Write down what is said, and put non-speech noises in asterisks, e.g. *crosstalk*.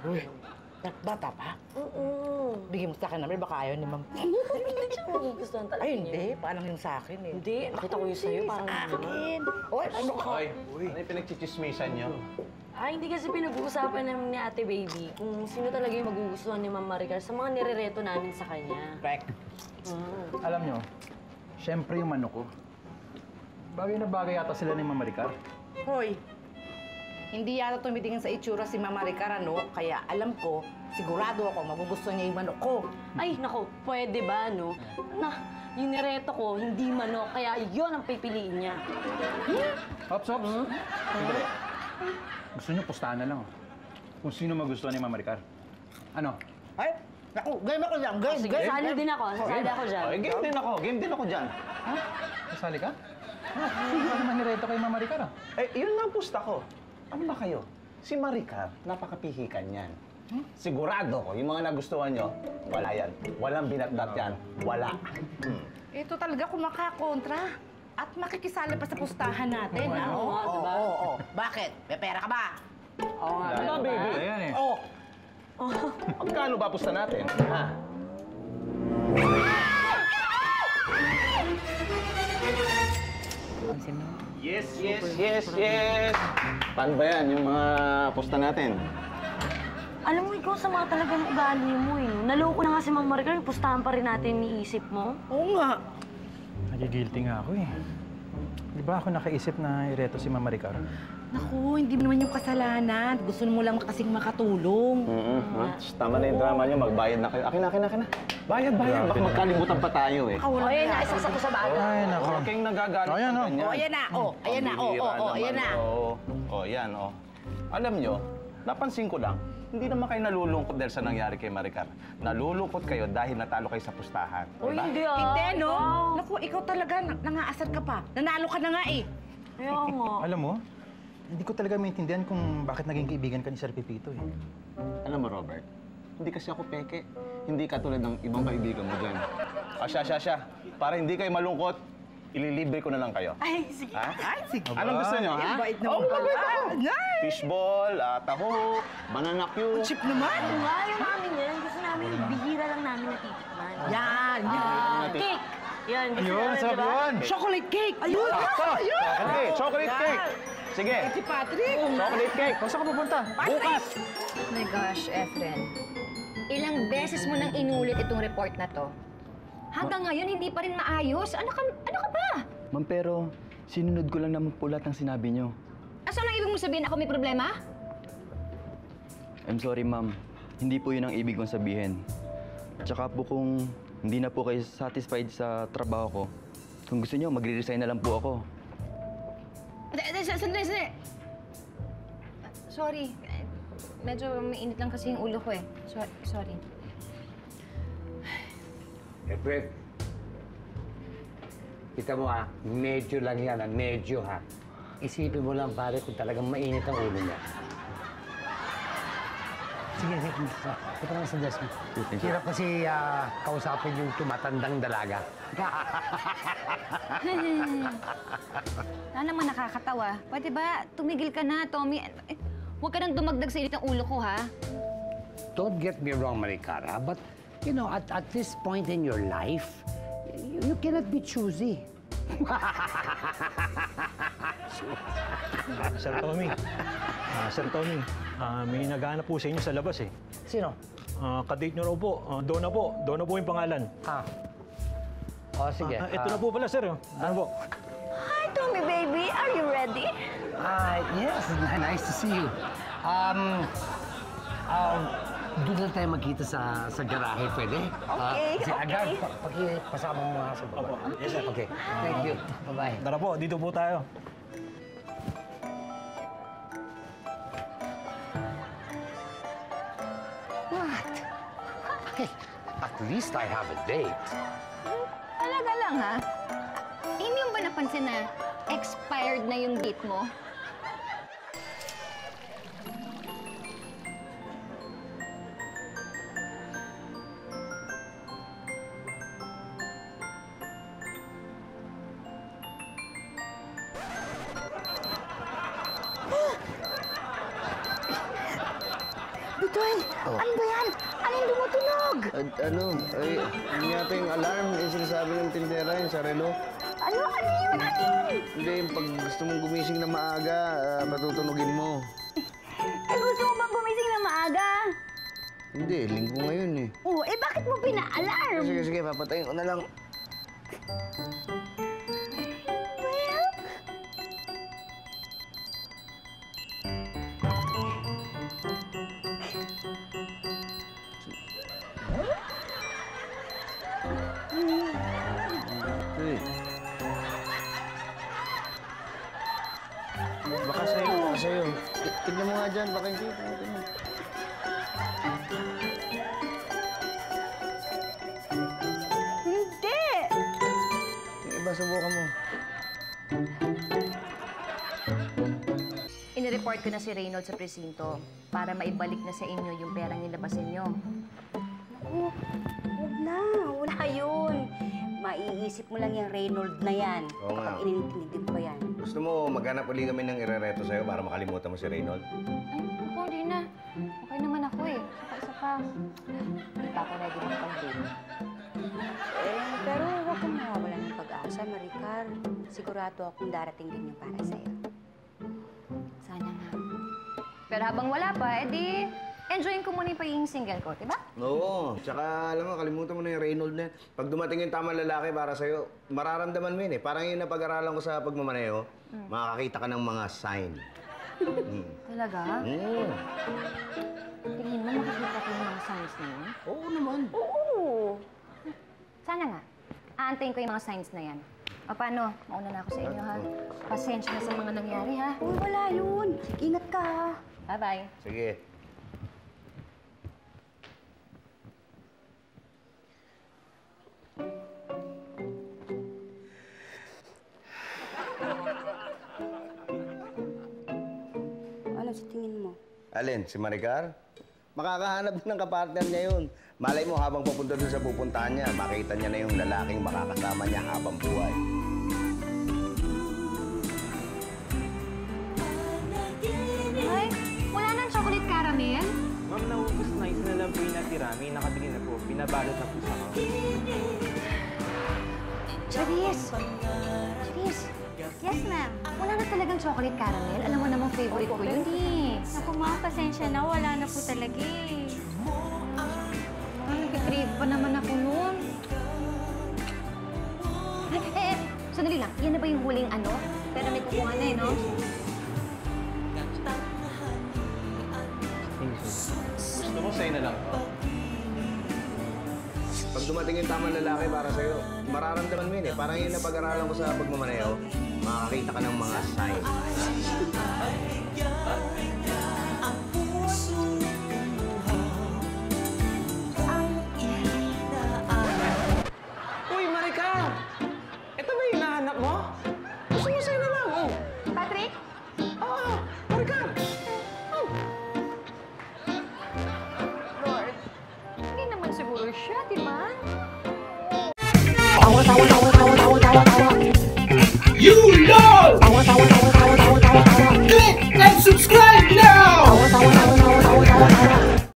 Uy, bata pa? Oo. Bigyan mo sa akin naman, baka ayaw ni ma'am. *laughs* Hindi siya magugustuhan talaga Ay, hindi. Parang yung sa akin eh. Hindi, nakita ko yung sa'yo. Parang Sa akin. Oy, ano ka? Hoy, ano yung pinagchichismisan niyo? Ay, hindi kasi pinag-uusapan namin ni Ate Baby kung sino talaga yung magugustuhan ni Ma'am Maricar sa mga nirereto namin sa kanya. Correct. Alam nyo, syempre yung manok ko. Bagay na bagay yata sila ni Mama Ricar. Hoy, hindi yata tumitingin sa itsura si Mama Ricar, ano? Kaya alam ko, sigurado ako, magugustuhan niya yung manok ko. Ay, nako, pwede ba, no? Na, yung nireto ko, hindi manok, kaya yon ang pipiliin niya. Hops, hops. Sandali. Gusto nyo, pustahan na lang. oh. Kung sino magustuhan ni Mama Ricar. Ano? Ay, naku, game ako dyan. Game, Sige, game. sali din ako. Sasali ako dyan. Okay, game din ako. Game din ako dyan. Ha? Kasali ka? Hindi ko naman nireto kay Mama Ricar ah. Eh, yun lang pusta ko. Ano ba kayo? Si Maricar, napakapihikan yan. Sigurado ko, yung mga nagustuhan nyo, wala yan. Walang binatbat yan. Wala. Hmm. Ito talaga kumakakontra. At makikisali pa sa pustahan natin. ah. Oo nga, Oo, diba? oo, oo. Bakit? May pera ka ba? Oo nga. Ano, baby? Ayan eh. Oo. *laughs* Magkano ba pusta natin? Ha? Yes, yes, yes, yes. Paano ba yan, yung mga pusta natin? Alam mo, ikaw sa mga talagang ugali mo eh. Naloko na nga si Ma'am Maricar, pustahan pa rin natin ni isip mo. Oo nga. Nagigilty nga ako eh. Di ba ako nakaisip na ireto si Mama Ricar? Naku, hindi mo naman yung kasalanan. Gusto mo lang kasing makatulong. Mm Tama na yung drama nyo, magbayad na kayo. Akin na, akin na, akin na. Bayad, bayad. Baka magkalimutan pa tayo eh. Walang Ayun na, kaya. isasako sa bago. Ay, nako. Huwag kayong nagagalit Ayan, sa oh. ganyan. Oh, ayan na. Oh, ayan na. Oh, oh, oh, ayan na. Oh, oh, yan, oh. Alam nyo, napansin ko lang, hindi naman kayo nalulungkot dahil sa nangyari kay Maricar. Nalulungkot kayo dahil natalo kayo sa pustahan. Uy, Diba? hindi ah. Hindi, no? Ikaw. Naku, ikaw talaga, na- nangaasar ka pa. Nanalo ka na nga eh. Kaya nga. *laughs* Alam mo, hindi ko talaga maintindihan kung bakit naging kaibigan ka ni Sir Pipito eh. Alam mo, Robert, hindi kasi ako peke. Hindi katulad ng ibang kaibigan mo dyan. Ah, siya, siya, siya. Para hindi kayo malungkot, ililibre ko na lang kayo. Ay, sige. Ha? Ay, sige. Anong gusto nyo, ha? Naman Oh, pala. mabait ako. Nice. Fishball, ah, taho, banana cue. Chip naman. Ano nga yung namin yan? Gusto namin, bihira lang namin natitikman. Yan, yan. Ah, cake! Yan, gusto Ayun, namin, sarap di ba? yun! Chocolate cake. Ayun. Ayun! Chocolate, chocolate Yan. cake! Sige, si Patrick. chocolate cake. O, saan ka pupunta? Bukas! Oh my gosh, Efren. Ilang beses mo nang inulit itong report na to. Hanggang ngayon, hindi pa rin maayos. Ano ka, ano ka ba? Ma'am, pero sinunod ko lang naman po lahat ng sinabi niyo. Asa lang ibig mo sabihin ako may problema? I'm sorry, ma'am. Hindi po yun ang ibig kong sabihin. Tsaka po kung hindi na po kayo satisfied sa trabaho ko, kung gusto niyo, magre-resign na lang po ako. Sandali, sandali. Sorry. Medyo mainit lang kasi yung ulo ko eh. Sorry. sorry. Eh, Fred, kita mo ha, medyo lang yan ha, medyo ha. Isipin mo lang pare kung talagang mainit ang ulo niya. Sige, sige, sige. Ito lang sa desk mo. Hirap kasi ah, kausapin yung tumatandang dalaga. *laughs* Wala naman nakakatawa. Pwede ba tumigil ka na, Tommy? Eh, Huwag ka nang dumagdag sa init ng ulo ko, ha? Don't get me wrong, Maricara, but you know, at, at this point in your life, you, you cannot be choosy. Sir Tommy. Ah, Sir Tommy, ah, may naghahanap po sa inyo sa labas eh. Sino? Ah, kadate nyo raw po. Ah, Donna po. Donna po yung pangalan. Ah. O, sige. Ah, ito ah, na po pala, sir. oh. Ano po? Hi, Tommy baby. Are you ready? Ah, yes. *laughs* Nice to see you. Um, um, doon lang tayo magkita sa sa garahe, pwede? Okay, kasi okay. agad, pa, pakipasama mo nga sa baba. Opo. Yes, sir. Okay, thank you. Bye-bye. Tara po, dito po tayo. What? Hey, at least I have a date. Talaga lang, ha? Hindi mo ba napansin na expired na yung date mo? Bitoy, ano ba yan? Ano yung tumutunog? ano, ay, yun yata yung alarm, yung sinasabi ng tindera yun sa relo. Ano? Ano yun? Ano yun? Hindi, pag gusto mong gumising na maaga, ah, matutunogin mo. Eh, gusto mo bang gumising na maaga? Hindi, linggo ngayon eh. Oo, eh bakit mo pina-alarm? Sige, sige, papatayin ko na lang. Nga dyan, baka hindi. Hindi! Yung iba, subukan mo. Inireport ko na si Reynolds sa presinto para maibalik na sa inyo yung perang nilabasan nyo. Oh, huwag na. Wala yun. Maiisip mo lang yung Reynold na yan. Oo nga. Kapag inintindig pa yan. Gusto mo maghanap uli kami ng irereto sa'yo para makalimutan mo si Reynold? Ay, ako, di na. Okay naman ako eh. Saka isa pa. Hindi pa ako ready mag-pag-date. Eh, pero huwag kang mawawala ng pag-asa, Maricar. Sigurado akong darating din yung para sa'yo. Sana nga. Pero habang wala pa, edi enjoyin ko muna yung pagiging single ko, di ba? Oo. Tsaka, alam mo, kalimutan mo na yung Reynold na yan. Pag dumating yung tamang lalaki para sa'yo, mararamdaman mo yun eh. Parang yung napag-aralan ko sa pagmamaneho, makakakita ka ng mga sign. *laughs* Mm. Talaga? Mm. Tingin mo makikita ko yung mga signs na yun? Oo naman. Oo. Sana nga. Aantayin ko yung mga signs na yan. O paano? Mauna na ako sa inyo ha. Pasensya na sa mga nangyari ha. Uy, wala yun. Ingat ka, ha? Bye-bye. Sige. Alin, si Maricar? Makakahanap din ng kapartner niya yun. Malay mo, habang papunta dun sa pupuntahan niya, makita niya na yung lalaking makakasama niya habang buhay. Wala na talagang chocolate caramel. Alam mo namang favorite ko yun eh. Naku, ma'am, pasensya na. Wala na po talaga eh. Ay, nag-crave pa naman ako noon. Ay, eh, eh, sandali lang. Yan na ba yung huling ano? Pero may kukuha na eh, no? Gusto mo sa'yo na lang. Pag dumating yung tamang lalaki para sa'yo, mararamdaman mo yun eh. Parang yun na pag-aralan ko sa pagmamaneho, makakakita ka ng mga sign. You know